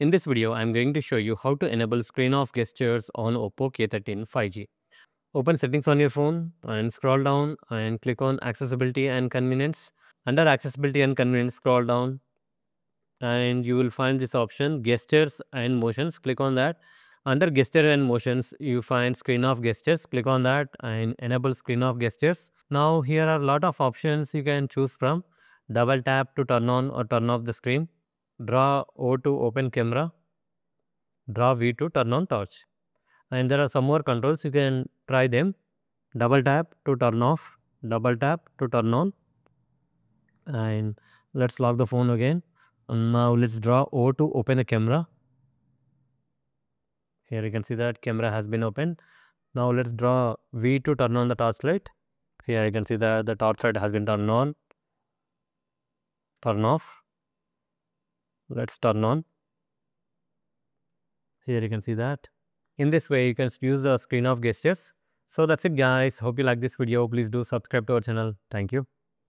In this video, I'm going to show you how to enable screen off gestures on Oppo K13 5G. Open settings on your phone and scroll down and click on accessibility and convenience. Under accessibility and convenience, scroll down and you will find this option gestures and motions. Click on that. Under gesture and motions, you find screen off gestures. Click on that and enable screen off gestures. Now here are a lot of options you can choose from. Double tap to turn on or turn off the screen draw O to open camera, draw V to turn on torch. And there are some more controls, you can try them. Double tap to turn off, double tap to turn on. And let's lock the phone again. And now let's draw O to open the camera. Here you can see that camera has been opened. Now let's draw V to turn on the torch light. Here you can see that the torch light has been turned on, turn off let's turn on. Here you can see that. In this way you can use the screen off gestures. So that's it guys. Hope you like this video. Please do subscribe to our channel. Thank you